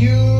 you.